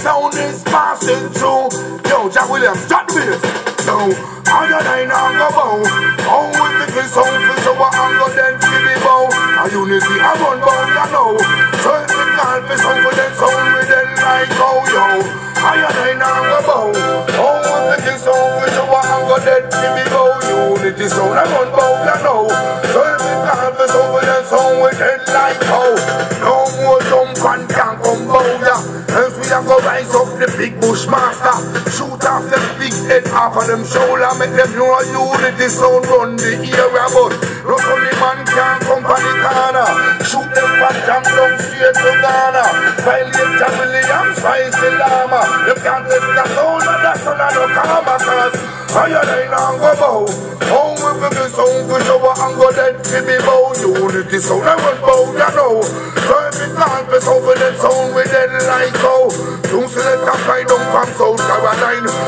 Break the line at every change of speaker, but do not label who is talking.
sound is passing through. Yo, Jack Williams, drop the bass. Yo, I got nine on go bow. Oh, with the kill sound for show and go then give me bow. A unity, I run bow, you know. So if the call for sound for them sound with them like oh yo. I got nine on go bow. Oh, with the kill sound for show and go then give me bow. Unity sound, I run bow, you know. So if the call for sound for them sound with them like oh. No more the big bushmaster. Shoot off them big head off of them shoulder. Make them know unity sound run the area. But no funny man can't come from the corner. Shoot them from jam down straight to Ghana. Violate Jack Williams, rise the llama. You can't take the sound of that son of no karma. Cause I ain't go bow. We will be sound for show and go dead to be bow. Unity sound I run bow, you know. So if it can't be them sound with them like go. Don't select a fly down from South Carolina.